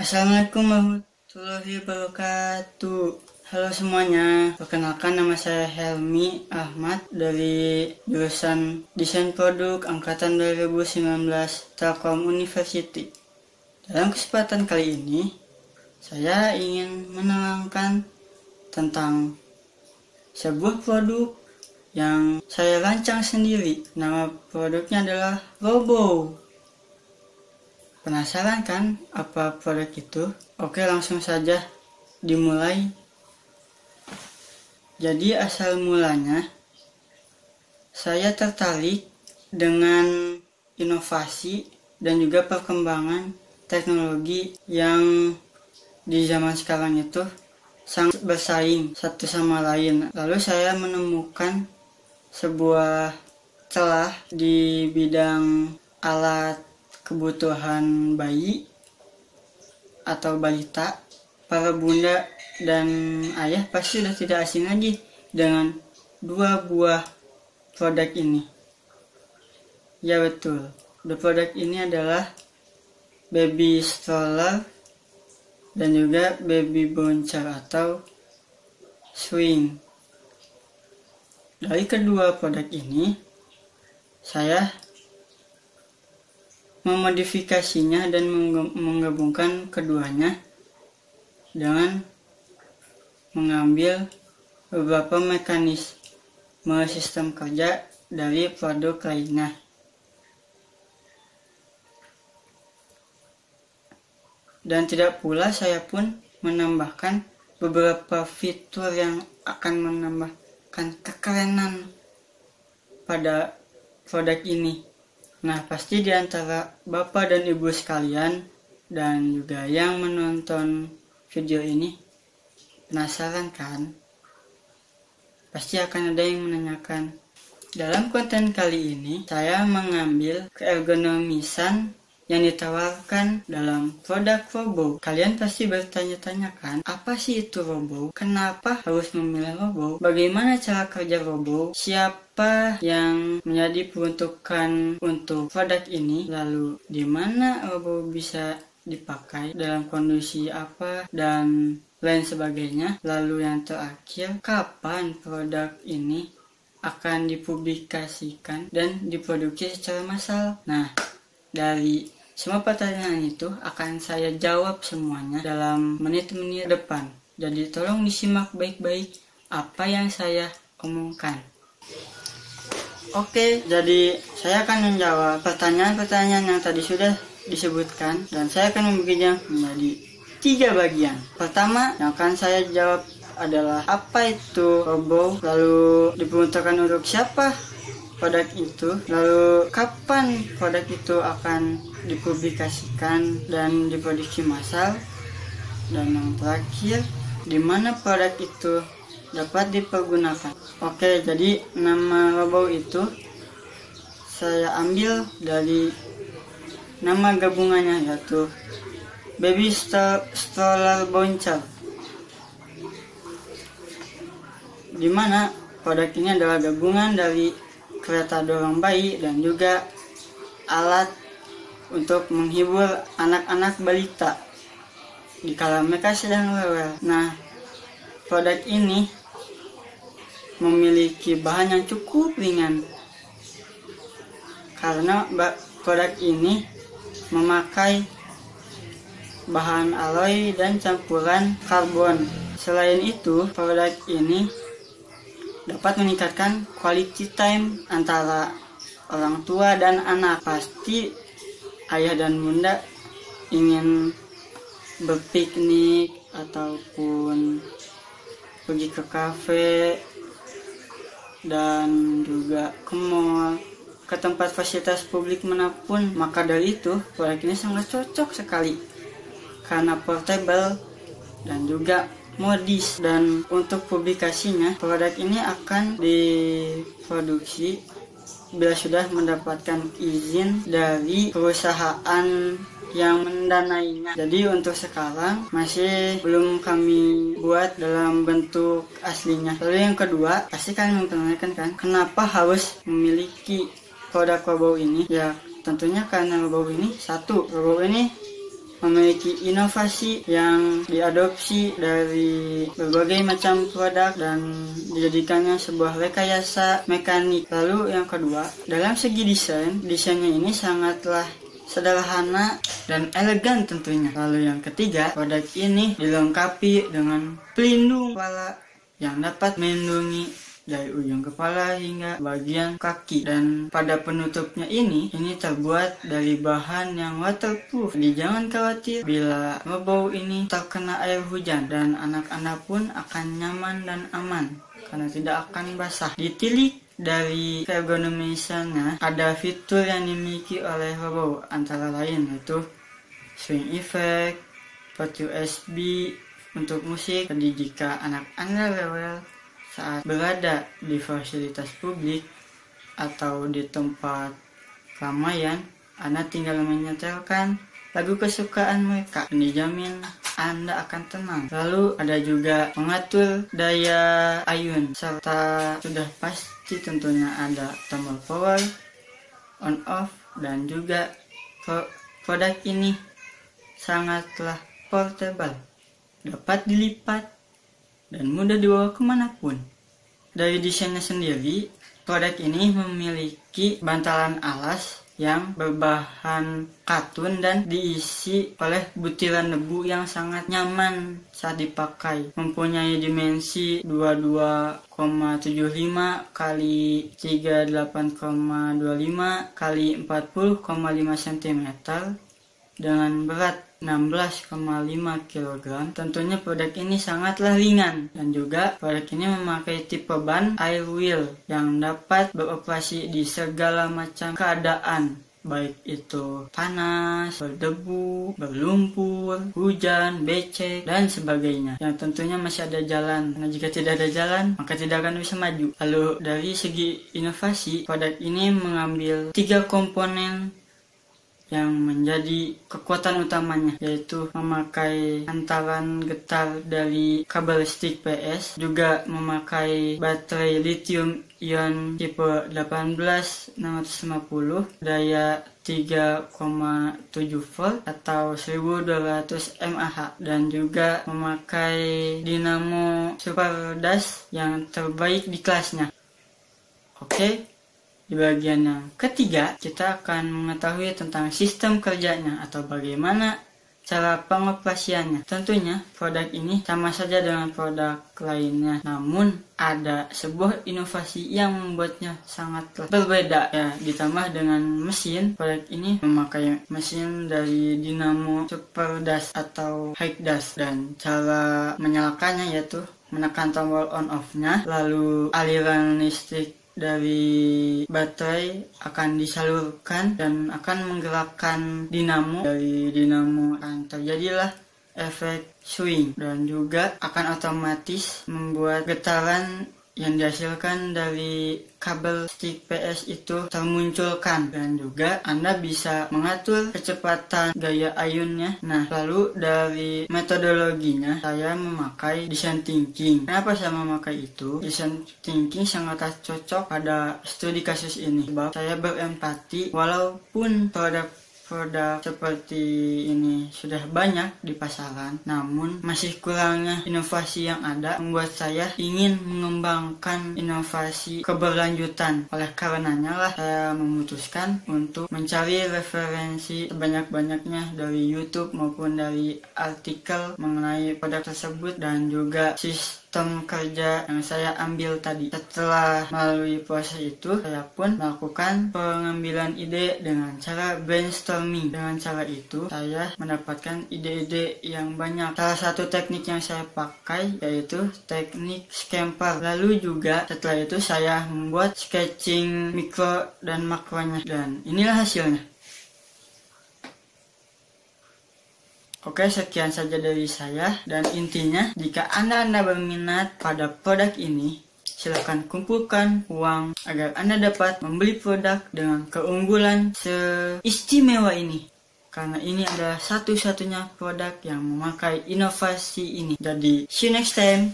Assalamualaikum warahmatullahi wabarakatuh. Halo semuanya, perkenalkan nama saya Helmi Ahmad dari jurusan Desain Produk Angkatan 2019 Telkom University. Dalam kesempatan kali ini, saya ingin menerangkan tentang sebuah produk yang saya rancang sendiri. Nama produknya adalah Robo. Penasaran kan apa produk itu? Oke, langsung saja dimulai. Jadi asal mulanya saya tertarik dengan inovasi dan juga perkembangan teknologi yang di zaman sekarang itu sangat bersaing satu sama lain. Lalu saya menemukan sebuah celah di bidang alat kebutuhan bayi atau balita. Para bunda dan ayah pasti sudah tidak asing lagi dengan dua buah produk ini. Ya betul, dua produk ini adalah baby stroller dan juga baby bouncer atau swing. Dari kedua produk ini, saya memodifikasinya dan menggabungkan keduanya dengan mengambil beberapa mekanisme sistem kerja dari produk lainnya. Dan tidak pula saya pun menambahkan beberapa fitur yang akan menambahkan kekerenan pada produk ini. Nah, pasti di antara Bapak dan Ibu sekalian dan juga yang menonton video ini Penasaran kan? Pasti akan ada yang menanyakan. Dalam konten kali ini, saya mengambil keergonomisan yang ditawarkan dalam produk Robo. Kalian pasti bertanya-tanya kan, apa sih itu Robo? Kenapa harus memilih Robo? Bagaimana cara kerja Robo? Siapa yang menjadi peruntukan untuk produk ini? Lalu, di mana Robo bisa dipakai dalam kondisi apa dan lain sebagainya. Lalu yang terakhir, kapan produk ini akan dipublikasikan dan diproduksi secara massal? Nah, dari semua pertanyaan itu akan saya jawab semuanya dalam menit-menit depan. Jadi tolong disimak baik-baik apa yang saya omongkan. Oke, jadi saya akan menjawab pertanyaan-pertanyaan yang tadi sudah disebutkan dan saya akan membaginya menjadi tiga bagian. Pertama yang akan saya jawab adalah apa itu robo, lalu diperuntukkan untuk siapa produk itu, lalu kapan produk itu akan dipublikasikan dan diproduksi massal, dan yang terakhir di mana produk itu dapat dipergunakan. Oke, jadi nama robo itu saya ambil dari nama gabungannya yaitu Baby Stroller Bouncer di mana produk ini adalah gabungan dari kereta dorong bayi dan juga alat untuk menghibur anak-anak balita di kala mereka sedang rewel. Nah, produk ini memiliki bahan yang cukup ringan karena produk ini memakai bahan alloy dan campuran karbon. Selain itu, produk ini dapat meningkatkan quality time antara orang tua dan anak. Pasti ayah dan bunda ingin berpiknik ataupun pergi ke kafe dan juga ke mall. Ke tempat fasilitas publik mana pun maka dari itu produk ini sangat cocok sekali. Karena portable dan juga modis. Dan untuk publikasinya produk ini akan diproduksi bila sudah mendapatkan izin dari perusahaan yang mendanainya. Jadi untuk sekarang masih belum kami buat dalam bentuk aslinya. Lalu yang kedua, pasti kalian mempertanyakan kan, kenapa harus memiliki produk robo ini? Ya tentunya karena robo ini satu, robo ini memiliki inovasi yang diadopsi dari berbagai macam produk dan dijadikannya sebuah rekayasa mekanik. Lalu yang kedua, dalam segi desain, desainnya ini sangatlah sederhana dan elegan tentunya. Lalu yang ketiga, produk ini dilengkapi dengan pelindung kepala yang dapat melindungi dari ujung kepala hingga bagian kaki. Dan pada penutupnya ini ini terbuat dari bahan yang waterproof. Jadi jangan khawatir bila ngebau ini terkena air hujan dan anak-anak pun akan nyaman dan aman karena tidak akan basah. Ditilik dari ergonomisnya ada fitur yang dimiliki oleh robot antara lain yaitu swing effect, port USB untuk musik. Jadi jika anak Anda rewel saat berada di fasilitas publik atau di tempat keramaian, Anda tinggal menyetelkan lagu kesukaan mereka dan dijamin anda akan tenang. Lalu ada juga mengatur daya ayun serta sudah pasti tentunya ada tombol power, on off dan juga produk ini sangatlah portable, dapat dilipat dan mudah dibawa ke mana pun. Dari desainnya sendiri, produk ini memiliki bantalan alas yang berbahan katun dan diisi oleh butiran debu yang sangat nyaman saat dipakai. Mempunyai dimensi 22,75 kali 38,25 kali 40,5 cm dengan berat 16,5 kg. Tentunya produk ini sangatlah ringan dan juga produk ini memakai tipe ban air wheel yang dapat beroperasi di segala macam keadaan baik itu panas, berdebu, berlumpur, hujan, becek, dan sebagainya. Yang tentunya masih ada jalan. Karena jika tidak ada jalan, maka tidak akan bisa maju. Lalu dari segi inovasi, produk ini mengambil tiga komponen yang menjadi kekuatan utamanya yaitu memakai antaran getar dari kabel stick PS juga memakai baterai lithium ion tipe 18650 daya 3,7 volt atau 1200 mAh dan juga memakai dinamo super dash yang terbaik di kelasnya. Oke, di bagian yang ketiga, kita akan mengetahui tentang sistem kerjanya atau bagaimana cara pengoperasiannya. Tentunya produk ini sama saja dengan produk lainnya, namun ada sebuah inovasi yang membuatnya sangat berbeda ya. Ditambah dengan mesin, produk ini memakai mesin dari dinamo super dash atau high dash dan cara menyalakannya yaitu menekan tombol on off-nya, lalu aliran listrik dari baterai akan disalurkan dan akan menggerakkan dinamo dari dinamo akan terjadilah efek swing dan juga akan otomatis membuat getaran yang dihasilkan dari kabel stick PS itu termunculkan dan juga Anda bisa mengatur kecepatan gaya ayunnya. Nah, lalu dari metodologinya saya memakai design thinking. Kenapa saya memakai itu? Design thinking sangat cocok pada studi kasus ini sebab saya berempati walaupun produk produk seperti ini sudah banyak di pasaran, namun masih kurangnya inovasi yang ada membuat saya ingin mengembangkan inovasi keberlanjutan. Oleh karenanya lah saya memutuskan untuk mencari referensi sebanyak-banyaknya dari YouTube maupun dari artikel mengenai produk tersebut dan juga sistem sistem kerja yang saya ambil tadi. Setelah melalui proses itu, saya pun melakukan pengambilan ide dengan cara brainstorming. Dengan cara itu, saya mendapatkan ide-ide yang banyak. Salah satu teknik yang saya pakai yaitu teknik scamper. Lalu juga setelah itu saya membuat sketching mikro dan makronya dan inilah hasilnya. Oke, sekian saja dari saya. Dan intinya, jika Anda-Anda berminat pada produk ini, silahkan kumpulkan uang agar Anda dapat membeli produk dengan keunggulan seistimewa ini. Karena ini adalah satu-satunya produk yang memakai inovasi ini. Jadi, see you next time.